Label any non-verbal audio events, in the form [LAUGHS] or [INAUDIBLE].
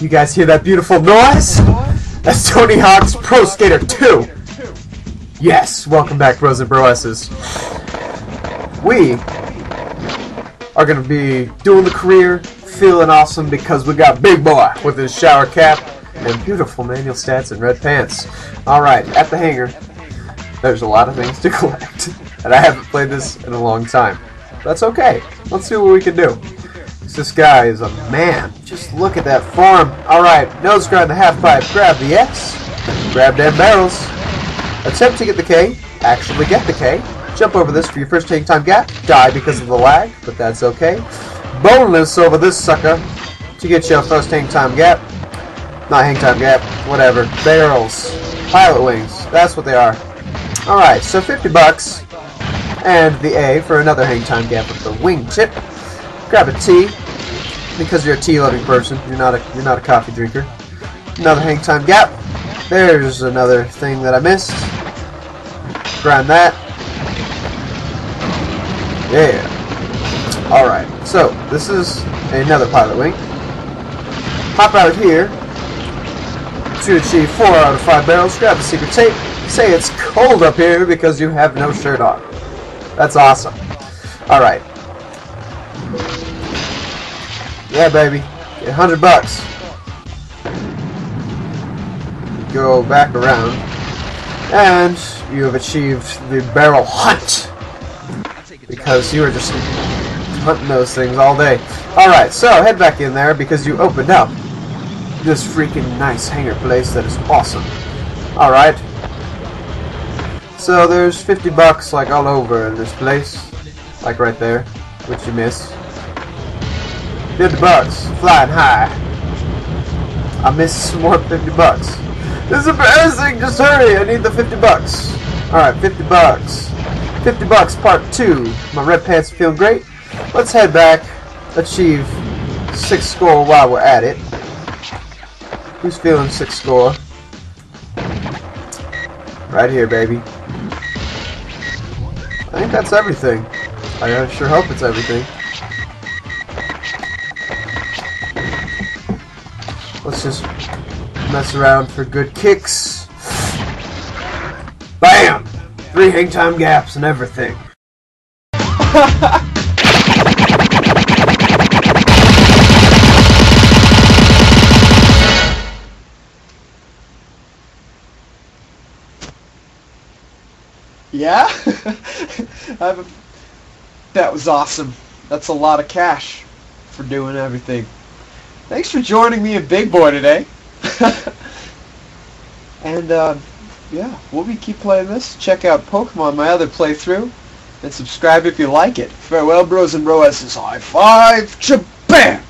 You guys hear that beautiful noise? That's Tony Hawk's Pro Skater 2. Yes, welcome back, bros and broesses. We are going to be doing the career, feeling awesome because we got Big Boy with his shower cap and beautiful manual stats and red pants. Alright, at the hangar, there's a lot of things to [LAUGHS] collect. And I haven't played this in a long time. That's okay. Let's see what we can do. This guy is a man. Just look at that form. Alright, nose grind the half pipe. Grab the X. Grab them barrels. Attempt to get the K. Actually get the K. Jump over this for your first hang time gap. Die because of the lag, but that's okay. Boneless over this sucker to get your first hang time gap. Not hang time gap, whatever. Barrels. Pilot wings. That's what they are. Alright, so 50 bucks. And the A for another hang time gap with the wing tip. Grab a T because you're a tea loving person. You're not a you're not a coffee drinker. Another hang time gap. There's another thing that I missed. Grind that. Yeah. Alright, so this is another pilot wing. Hop out here to achieve 4 out of 5 barrels. Grab the secret tape. Say it's cold up here because you have no shirt on. That's awesome. Alright. Yeah, baby. Get 100 bucks. Go back around. And you have achieved the barrel hunt. Because you were just hunting those things all day. Alright, so head back in there because you opened up this freaking nice hangar place that is awesome. Alright. So there's 50 bucks like all over in this place. Like right there, which you missed. 50 bucks, flying high. I missed more 50 bucks. This is embarrassing, just hurry, I need the 50 bucks. Alright, 50 bucks. 50 bucks, part 2. My red pants are feeling great. Let's head back, achieve sick score while we're at it. Who's feeling sick score? Right here, baby. I think that's everything. I sure hope it's everything. Let's just mess around for good kicks. BAM! Three hang time gaps and everything. [LAUGHS] Yeah? [LAUGHS] that was awesome. That's a lot of cash for doing everything. Thanks for joining me in Big Boy today. [LAUGHS] and, uh, yeah, we'll be keep playing this. Check out Pokemon, my other playthrough, and subscribe if you like it. Farewell, bros and broesses. High five, chabam!